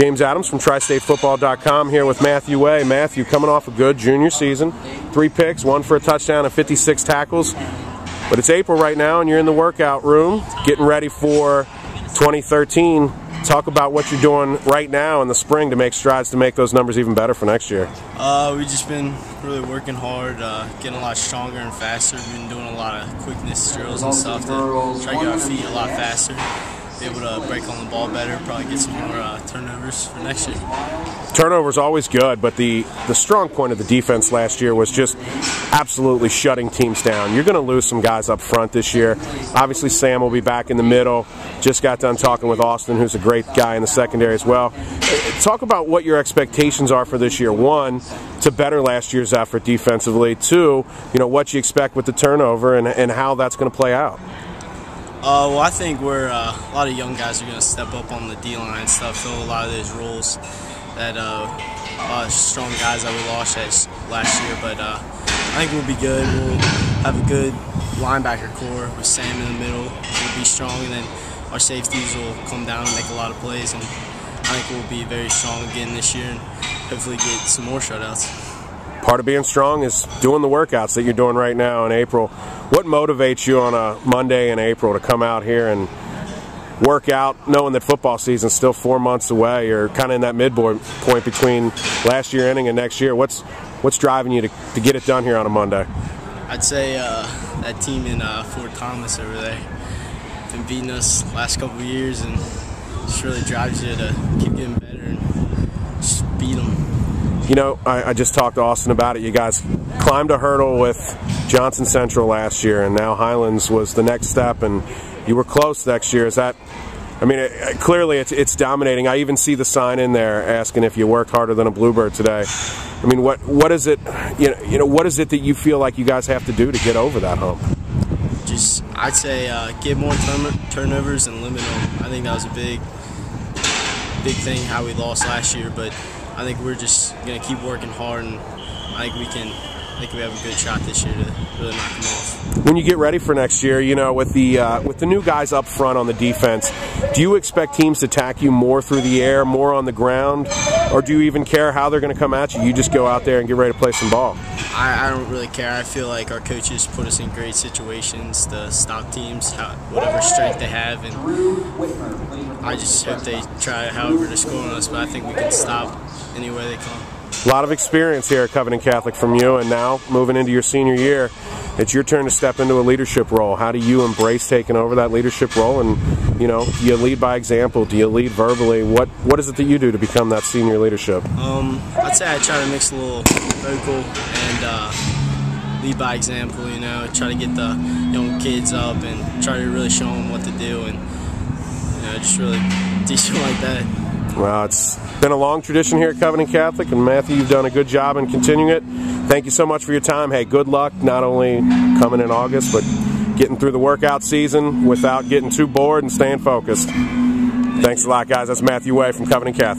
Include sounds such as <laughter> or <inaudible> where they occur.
James Adams from TriStateFootball.com here with Mathew Way. Mathew coming off a good junior season. Three picks, one for a touchdown and 56 tackles. But it's April right now and you're in the workout room getting ready for 2013. Talk about what you're doing right now in the spring to make strides to make those numbers even better for next year. Uh, we've just been really working hard, uh, getting a lot stronger and faster. We've been doing a lot of quickness drills and stuff to try to get our feet a lot faster able to break on the ball better, probably get some more uh, turnovers for next year. Turnovers always good, but the the strong point of the defense last year was just absolutely shutting teams down. You're going to lose some guys up front this year. Obviously, Sam will be back in the middle. Just got done talking with Austin, who's a great guy in the secondary as well. Talk about what your expectations are for this year. One, to better last year's effort defensively. Two, you know what you expect with the turnover and, and how that's going to play out. Uh, well, I think we're uh, a lot of young guys are going to step up on the D line and stuff, fill a lot of those roles that uh, strong guys that we lost last year. But uh, I think we'll be good. We'll have a good linebacker corps with Sam in the middle. We'll be strong, and then our safeties will come down and make a lot of plays. And I think we'll be very strong again this year, and hopefully get some more shutouts part of being strong is doing the workouts that you're doing right now in April. What motivates you on a Monday in April to come out here and work out, knowing that football season's still four months away? You're kind of in that midpoint point between last year ending and next year. What's what's driving you to, to get it done here on a Monday? I'd say uh, that team in uh, Fort Thomas over there been beating us last couple years and just really drives you to keep getting better and just beat them you know, I, I, just talked to Austin about it. You guys climbed a hurdle with Johnson Central last year, and now Highlands was the next step, and you were close next year. Is that? I mean, it, clearly it's, it's dominating. I even see the sign in there asking if you worked harder than a bluebird today. I mean, what what is it? You know, you know, what is it that you feel like you guys have to do to get over that hump? Just, I'd say, uh, get more turnovers and limit them. I think that was a big, big thing how we lost last year, but I think we're just to keep working hard, and I think we can. I think we have a good shot this year to really knock them off. When you get ready for next year, you know, with the uh, with the new guys up front on the defense, do you expect teams to attack you more through the air, more on the ground, or do you even care how they're going to come at you? You just go out there and get ready to play some ball. I, I, don't really care. I feel like our coaches put us in great situations to stop teams, whatever strength they have, and I just hope they try however to score on us. But I think we can stop any way they come. A lot of experience here at Covington Catholic from you, and now moving into your senior year, it's your turn to step into a leadership role. How do you embrace taking over that leadership role? And you know, do you lead by example? Do you lead verbally? What What is it that you do to become that senior leadership? Um, I'd say I try to mix a little vocal and uh, lead by example. You know, try to get the young kids up and try to really show them what to do, and you know, just really <laughs> teach them like that. Well, it's been a long tradition here at Covington Catholic, and Mathew, you've done a good job in continuing it. Thank you so much for your time. Hey, good luck not only coming in August, but getting through the workout season without getting too bored and staying focused. Thanks a lot, guys. That's Mathew Way from Covington Catholic.